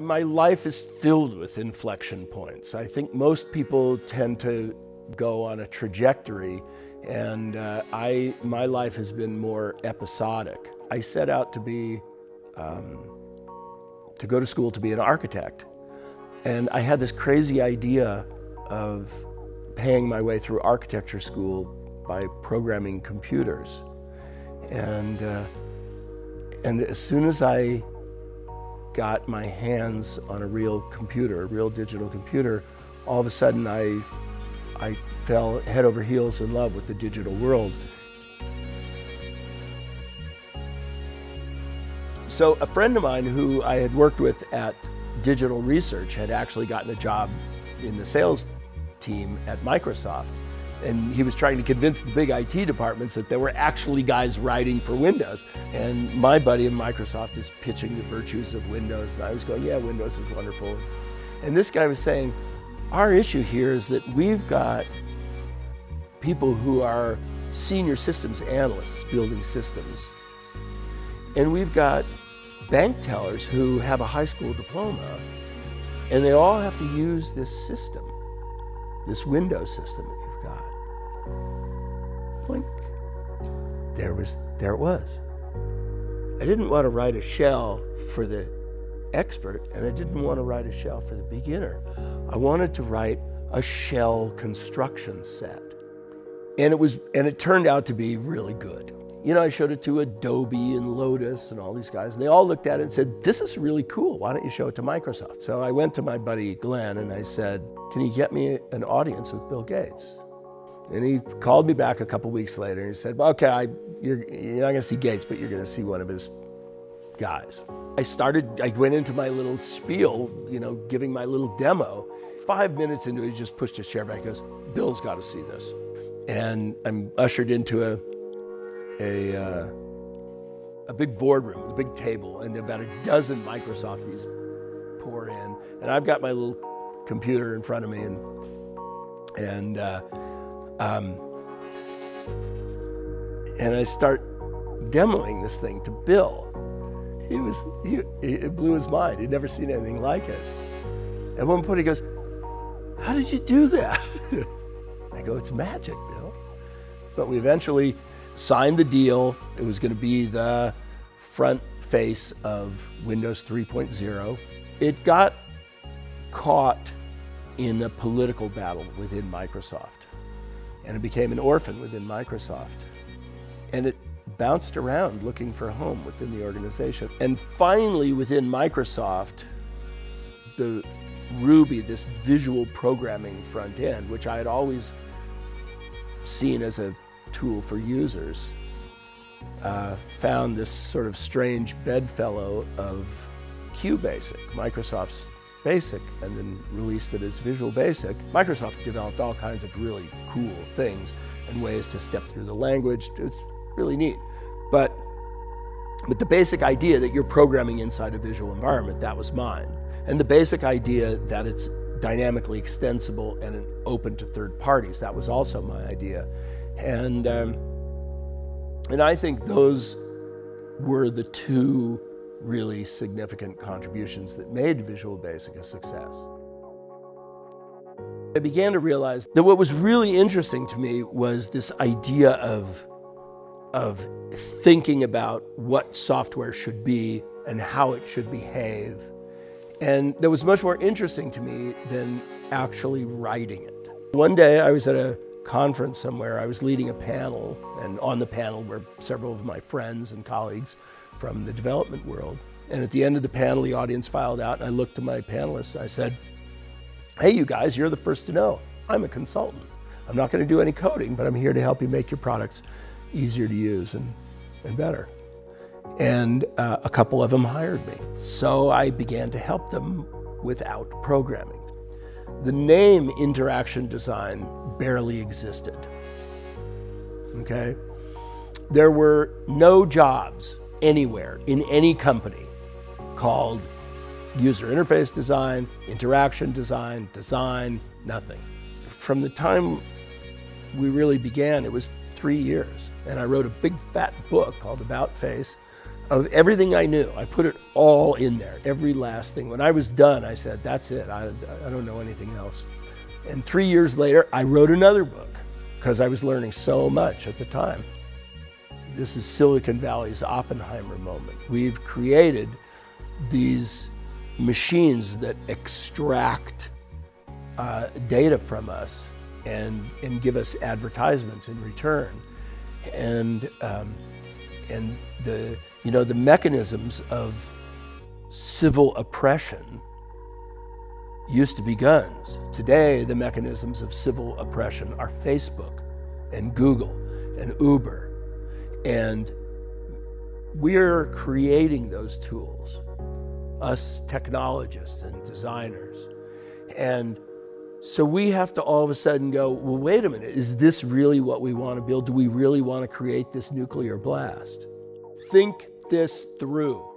My life is filled with inflection points. I think most people tend to go on a trajectory, and uh, I, my life has been more episodic. I set out to be, um, to go to school to be an architect, and I had this crazy idea of paying my way through architecture school by programming computers, and uh, and as soon as I got my hands on a real computer, a real digital computer, all of a sudden I, I fell head over heels in love with the digital world. So a friend of mine who I had worked with at Digital Research had actually gotten a job in the sales team at Microsoft and he was trying to convince the big IT departments that there were actually guys writing for Windows. And my buddy in Microsoft is pitching the virtues of Windows, and I was going, yeah, Windows is wonderful. And this guy was saying, our issue here is that we've got people who are senior systems analysts building systems, and we've got bank tellers who have a high school diploma, and they all have to use this system, this Windows system Blink. There was, there it was. I didn't want to write a shell for the expert, and I didn't want to write a shell for the beginner. I wanted to write a shell construction set. And it was, and it turned out to be really good. You know, I showed it to Adobe and Lotus and all these guys, and they all looked at it and said, This is really cool. Why don't you show it to Microsoft? So I went to my buddy Glenn and I said, Can you get me an audience with Bill Gates? And he called me back a couple weeks later and he said, well, okay, I, you're, you're not gonna see Gates, but you're gonna see one of his guys. I started, I went into my little spiel, you know, giving my little demo. Five minutes into it, he just pushed his chair back, and goes, Bill's gotta see this. And I'm ushered into a, a, uh, a big boardroom, a big table, and about a dozen Microsofties pour in. And I've got my little computer in front of me and, and uh, um, and I start demoing this thing to Bill. He was, he, it blew his mind. He'd never seen anything like it. At one point he goes, how did you do that? I go, it's magic, Bill. But we eventually signed the deal. It was going to be the front face of Windows 3.0. It got caught in a political battle within Microsoft and it became an orphan within Microsoft. And it bounced around looking for a home within the organization. And finally, within Microsoft, the Ruby, this visual programming front end, which I had always seen as a tool for users, uh, found this sort of strange bedfellow of QBasic, Microsoft's Basic and then released it as Visual Basic, Microsoft developed all kinds of really cool things and ways to step through the language. It's really neat. But, but the basic idea that you're programming inside a visual environment, that was mine. And the basic idea that it's dynamically extensible and open to third parties, that was also my idea. And, um, and I think those were the two really significant contributions that made Visual Basic a success. I began to realize that what was really interesting to me was this idea of, of thinking about what software should be and how it should behave. And that was much more interesting to me than actually writing it. One day I was at a conference somewhere, I was leading a panel, and on the panel were several of my friends and colleagues from the development world. And at the end of the panel, the audience filed out, and I looked to my panelists. I said, Hey, you guys, you're the first to know. I'm a consultant. I'm not going to do any coding, but I'm here to help you make your products easier to use and, and better. And uh, a couple of them hired me. So I began to help them without programming. The name interaction design barely existed. Okay? There were no jobs anywhere in any company called user interface design, interaction design, design, nothing. From the time we really began, it was three years. And I wrote a big fat book called About Face of everything I knew. I put it all in there, every last thing. When I was done, I said, that's it. I, I don't know anything else. And three years later, I wrote another book because I was learning so much at the time. This is Silicon Valley's Oppenheimer moment. We've created these machines that extract uh, data from us and, and give us advertisements in return. And, um, and the, you know, the mechanisms of civil oppression used to be guns. Today, the mechanisms of civil oppression are Facebook and Google and Uber. And we're creating those tools, us technologists and designers. And so we have to all of a sudden go, well, wait a minute, is this really what we want to build? Do we really want to create this nuclear blast? Think this through.